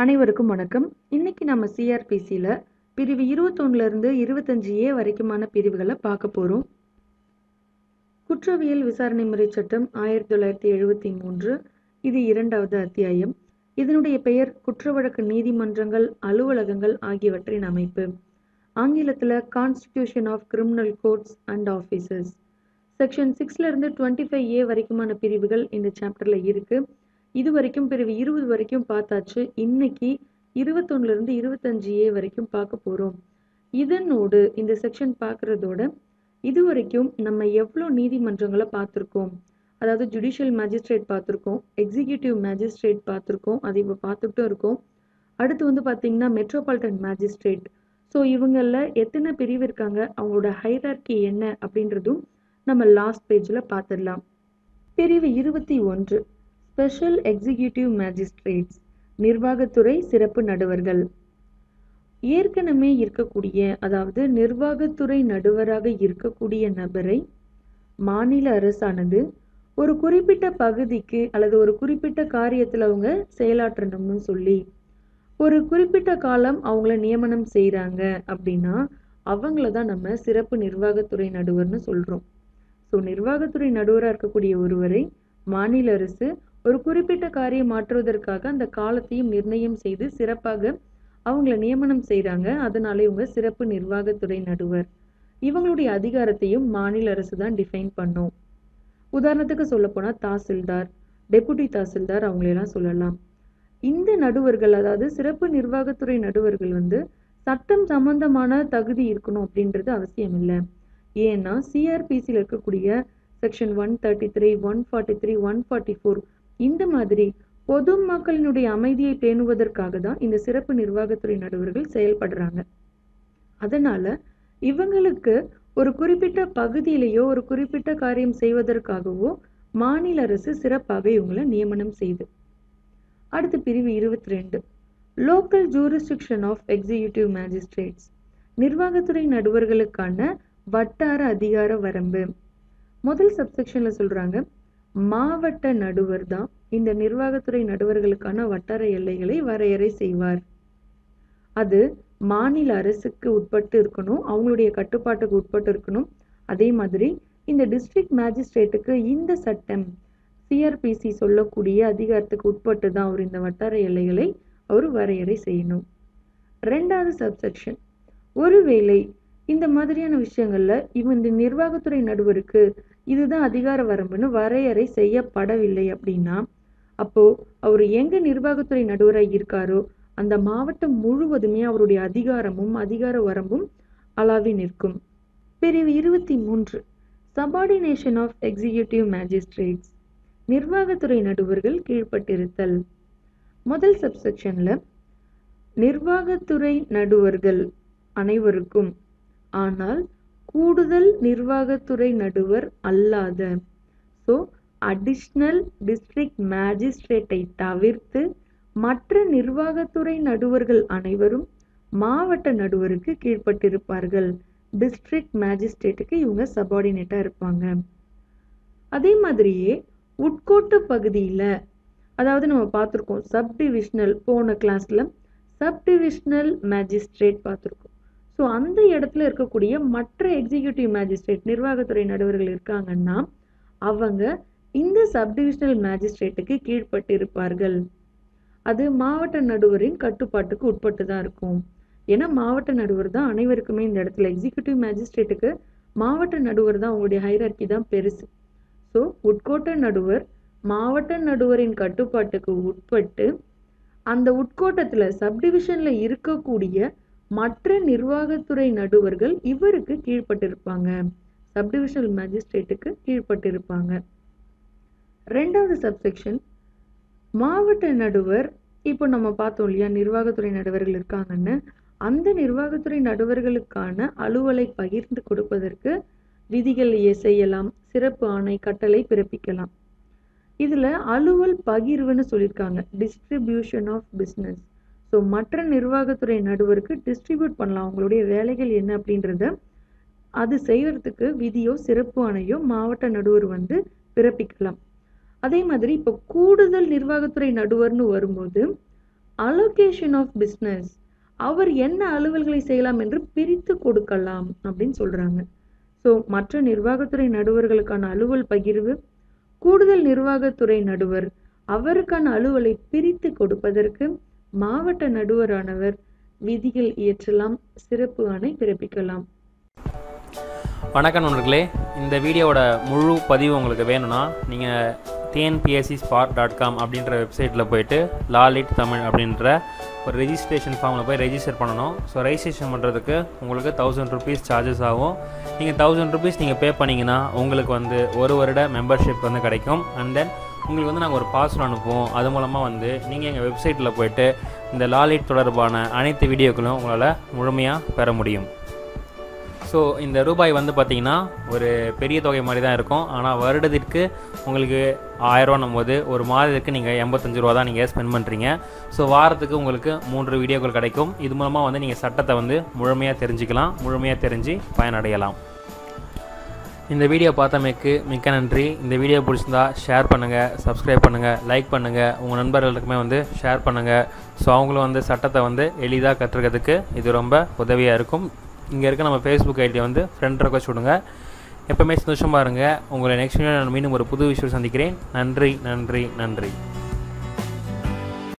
அனைவருக்கும் வணக்கம். இன்னைக்கு நம்ம சிஆர்பிசியில் பிரிவு இருபத்தொன்னுல இருந்து இருபத்தஞ்சு ஏ வரைக்குமான பிரிவுகளை பார்க்க போகிறோம் குற்றவியல் விசாரணை முறை சட்டம் ஆயிரத்தி தொள்ளாயிரத்தி எழுபத்தி மூன்று இது இரண்டாவது அத்தியாயம். இதனுடைய பெயர் குற்ற வழக்கு நீதிமன்றங்கள் அலுவலகங்கள் ஆகியவற்றின் அமைப்பு. ஆங்கிலத்தில் constitution of criminal courts and officers section சிக்ஸ்லேருந்து twenty five A வரைக்குமான பிரிவுகள் இந்த சாப்டரில் இருக்குது இது வரைக்கும் பிரிவு இருபது வரைக்கும் பார்த்தாச்சு. இன்னைக்கு இருபத்தொன்னுல இருந்து இருபத்தஞ்சு ஏ வரைக்கும் பார்க்க போறோம். இதனோடு இந்த செக்ஷன் பார்க்கறதோட இது வரைக்கும் நம்ம எவ்வளோ நீதிமன்றங்களை பார்த்துருக்கோம்? அதாவது ஜுடிஷியல் மேஜிஸ்ட்ரேட் பார்த்துருக்கோம் எக்ஸிக்யூட்டிவ் மேஜிஸ்ட்ரேட் பார்த்துருக்கோம் அதை இப்போ பார்த்துக்கிட்டும் இருக்கோம். அடுத்து வந்து பார்த்தீங்கன்னா மெட்ரோபாலிட்டன் மேஜிஸ்ட்ரேட் ஸோ இவங்களில் எத்தனை பிரிவு இருக்காங்க? அவங்களோட ஹைரார்கி என்ன அப்படின்றதும் நம்ம லாஸ்ட் பேஜில் பார்த்துடலாம். பிரிவு இருபத்தி ஒன்று. ஸ்பெஷல் எக்ஸிக்யூட்டிவ் மேஜிஸ்ட்ரேட்ஸ் நிர்வாகத்துறை சிறப்பு நடுவர்கள். ஏற்கனவே இருக்கக்கூடிய அதாவது நிர்வாகத்துறை நடுவராக இருக்கக்கூடிய நபரை மாநில அரசானது ஒரு குறிப்பிட்ட பகுதிக்கு அல்லது ஒரு குறிப்பிட்ட காரியத்தில் அவங்க செயலாற்றணும்னு சொல்லி ஒரு குறிப்பிட்ட காலம் அவங்கள நியமனம் செய்கிறாங்க அப்படின்னா அவங்கள தான் நம்ம சிறப்பு நிர்வாகத்துறை நடுவர்னு சொல்கிறோம் ஸோ நிர்வாகத்துறை நடுவராக இருக்கக்கூடிய ஒருவரை மாநில அரசு ஒரு குறிப்பிட்ட காரியம் மாற்றுவதற்காக அந்த காலத்தையும் நிர்ணயம் செய்து சிறப்பாக அவங்கள நியமனம் செய்கிறாங்க அதனால இவங்க சிறப்பு நிர்வாகத்துறை நடுவர். இவங்களுடைய அதிகாரத்தையும் மாநில அரசு தான் டிஃபைன் பண்ணும். உதாரணத்துக்கு சொல்லப்போனால் தாசில்தார் டெபுட்டி தாசில்தார் அவங்களெல்லாம் சொல்லலாம். இந்த நடுவர்கள் அதாவது சிறப்பு நிர்வாகத்துறை நடுவர்கள் வந்து சட்டம் சம்பந்தமான தகுதி இருக்கணும் அப்படின்றது அவசியம் இல்லை. ஏன்னா சிஆர்பிசியில் இருக்கக்கூடிய section one thirty three one forty three one forty four இந்த மாதிரி பொதுமக்களினுடைய அமைதியை பேணுவதற்காக தான் இந்த சிறப்பு நிர்வாகத்துறை நடுவர்கள் செயல்படுறாங்க. அதனால இவங்களுக்கு ஒரு குறிப்பிட்ட பகுதியிலேயோ ஒரு குறிப்பிட்ட காரியம் செய்வதற்காகவோ மாநில அரசு சிறப்பாக இவங்களை நியமனம் செய்து. அடுத்த பிரிவு இருபத்தி ரெண்டு local jurisdiction of executive magistrates நிர்வாகத்துறை நடுவர்களுக்கான வட்டார அதிகார வரம்பு. முதல் சப்செக்ஷன்ல சொல்றாங்க மாவட்ட நடுவர் தான் இந்த நிர்வாகத்துறை நடுவர்களுக்கான வட்டார எல்லைகளை வரையறை செய்வார். அது மாநில அரசுக்கு உட்பட்டு இருக்கணும் அவங்களுடைய கட்டுப்பாட்டுக்கு உட்பட்டு இருக்கணும். அதே மாதிரி இந்த டிஸ்ட்ரிக்ட் மேஜிஸ்ட்ரேட்டுக்கு இந்த சட்டம் சிஆர்பிசி சொல்லக்கூடிய அதிகாரத்துக்கு உட்பட்டு தான் அவர் இந்த வட்டார எல்லைகளை அவர் வரையறை செய்யணும். ரெண்டாவது சப்செக்ஷன் ஒருவேளை இந்த மாதிரியான விஷயங்கள்ல இவன் இந்த நிர்வாகத்துறை நடுவருக்கு இதுதான் அதிகார வரம்புன்னு வரையறை செய்யப்படவில்லை அப்படின்னா அப்போ அவர் எங்க நிர்வாகத்துறை நடுவராக இருக்காரோ அந்த மாவட்டம் முழுவதுமே அவருடைய அதிகாரமும் அதிகார வரம்பும் அளாவி நிற்கும். பிரிவு இருபத்தி மூன்று சபார்டினேஷன் ஆஃப் எக்ஸிக்யூட்டிவ் மேஜிஸ்ட்ரேட்ஸ் நிர்வாகத்துறை நடுவர்கள் கீழ்ப்பட்டிருத்தல். முதல் சப்செக்ஷன்ல நிர்வாகத்துறை நடுவர்கள் அனைவருக்கும். ஆனால் கூடுதல் நிர்வாகத்துறை நடுவர் அல்லாத. ஸோ அடிஷ்னல் டிஸ்ட்ரிக்ட் மேஜிஸ்ட்ரேட்டை தவிர்த்து மற்ற நிர்வாகத்துறை நடுவர்கள் அனைவரும் மாவட்ட நடுவருக்கு கீழ்ப்பட்டிருப்பார்கள். டிஸ்ட்ரிக்ட் மேஜிஸ்ட்ரேட்டுக்கு இவங்க சபார்டினேட்டாக இருப்பாங்க. அதே மாதிரியே உட்கோட்டு பகுதியில் அதாவது நம்ம பார்த்துருக்கோம் சப்டிவிஷனல் போன கிளாஸில் சப்டிவிஷனல் மேஜிஸ்ட்ரேட் பார்த்துருக்கோம். ஸோ அந்த இடத்துல இருக்கக்கூடிய மற்ற எக்ஸிக்யூட்டிவ் மேஜிஸ்ட்ரேட் நிர்வாகத்துறை நடுவர்கள் இருக்காங்கன்னா அவங்க இந்த சப்டிவிஷனல் மேஜிஸ்ட்ரேட்டுக்கு கீழ்பட்டு இருப்பார்கள் அது மாவட்ட நடுவரின் கட்டுப்பாட்டுக்கு உட்பட்டு தான் இருக்கும். ஏன்னா மாவட்ட நடுவர் தான் அனைவருக்குமே இந்த இடத்துல எக்ஸிக்யூட்டிவ் மேஜிஸ்ட்ரேட்டுக்கு மாவட்ட நடுவர் தான் அவங்களுடைய ஹைரார்கி தான் பெருசு. ஸோ உட்கோட்ட நடுவர் மாவட்ட நடுவரின் கட்டுப்பாட்டுக்கு உட்பட்டு அந்த உட்கோட்டத்தில் சப்டிவிஷனில் இருக்கக்கூடிய மற்ற நிர்வாகத்துறை நடுவர்கள் இவருக்கு கீழ்ப்பட்டிருப்பாங்க. சப்டிவிஷனல் மேஜிஸ்ட்ரேட்டுக்கு கீழ்ப்பட்டிருப்பாங்க. ரெண்டாவது சப்செக்ஷன் மாவட்ட நடுவர் இப்போ நம்ம பார்த்தோம் இல்லையா நிர்வாகத்துறை நடுவர்கள் இருக்காங்கன்னு அந்த நிர்வாகத்துறை நடுவர்களுக்கான அலுவலை பகிர்ந்து கொடுப்பதற்கு விதிகள் செய்யலாம் சிறப்பு ஆணை கட்டளை பிறப்பிக்கலாம். இதில் அலுவல் பகிர்வுன்னு சொல்லியிருக்காங்க. டிஸ்ட்ரிபியூஷன் ஆஃப் பிஸ்னஸ் ஸோ மற்ற நிர்வாகத்துறை நடுவருக்கு டிஸ்ட்ரிபியூட் பண்ணலாம். அவங்களுடைய வேலைகள் என்ன அப்படின்றத. அது செய்கிறதுக்கு விதியோ சிறப்பு ஆணையோ மாவட்ட நடுவர் வந்து பிறப்பிக்கலாம். அதே மாதிரி இப்போ கூடுதல் நிர்வாகத்துறை நடுவர்னு வரும்போது அலோகேஷன் ஆஃப் பிஸ்னஸ் அவர் என்ன அலுவல்களை செய்யலாம் என்று பிரித்து கொடுக்கலாம் அப்படின்னு சொல்கிறாங்க ஸோ மற்ற நிர்வாகத்துறை நடுவர்களுக்கான அலுவல் பகிர்வு. கூடுதல் நிர்வாகத்துறை நடுவர் அவருக்கான அலுவலை பிரித்து கொடுப்பதற்கு மாவட்ட நடுவரானவர் விதிகள் இயற்றலாம் சிறப்பு ஆணை பிறப்பிக்கலாம். வணக்கம் நண்பர்களே. இந்த வீடியோவோட முழு பதிவு உங்களுக்கு வேணும்னா நீங்கள் டிஎன்பிஎஸ்சி ஸ்பாட் டாட் காம் அப்படின்ற வெப்சைட்டில் போயிட்டு லாலிட் தமிழ் அப்படின்ற ஒரு ரெஜிஸ்ட்ரேஷன் ஃபார்மில் போய் ரெஜிஸ்டர் பண்ணணும். ஸோ ரெஜிஸ்ட்ரேஷன் பண்ணுறதுக்கு உங்களுக்கு தௌசண்ட் ருபீஸ் சார்ஜஸ் ஆகும். நீங்கள் தௌசண்ட் ருபீஸ் நீங்கள் பே பண்ணிங்கன்னா உங்களுக்கு வந்து ஒரு வருட மெம்பர்ஷிப் வந்து கிடைக்கும். அண்ட் தென் உங்களுக்கு வந்து நாங்கள் ஒரு பார்சல் அனுப்புவோம். அது மூலமாக வந்து நீங்கள் எங்கள் வெப்சைட்டில் போயிட்டு இந்த லாலிட் தொடர்பான அனைத்து வீடியோக்களும் உங்களால் முழுமையாக பெற முடியும். ஸோ இந்த ரூபாய் வந்து பார்த்திங்கன்னா ஒரு பெரிய தொகை மாதிரி தான் இருக்கும். ஆனால் வருடத்திற்கு உங்களுக்கு ஆயிரரூவான்னும் போது ஒரு மாதத்துக்கு நீங்கள் எண்பத்தஞ்சு ரூபா தான் நீங்கள் ஸ்பெண்ட் பண்ணுறீங்க ஸோ வாரத்துக்கு உங்களுக்கு மூன்று வீடியோக்கள் கிடைக்கும். இது மூலமாக வந்து நீங்கள் சட்டத்தை வந்து முழுமையாக தெரிஞ்சுக்கலாம் முழுமையாக தெரிஞ்சு பயனடையலாம். இந்த வீடியோ பார்த்தமைக்கு மிக்க நன்றி. இந்த வீடியோ பிடிச்சிருந்தா ஷேர் பண்ணுங்கள் சப்ஸ்கிரைப் பண்ணுங்கள் லைக் பண்ணுங்கள் உங்கள் நண்பர்களுக்குமே வந்து ஷேர் பண்ணுங்கள் ஸோ அவங்களும் வந்து சட்டத்தை வந்து எளிதாக கற்றுக்கிறதுக்கு இது ரொம்ப உதவியாக இருக்கும். இங்கே இருக்க நம்ம ஃபேஸ்புக் ஐடியை வந்து ஃப்ரெண்ட் ரெக்வஸ்ட் விடுங்க எப்போவுமே சந்தோஷமாக இருங்க. உங்களை நெக்ஸ்ட் வீடியோ நான் மீண்டும் ஒரு புது விஷயம் சந்திக்கிறேன். நன்றி நன்றி நன்றி.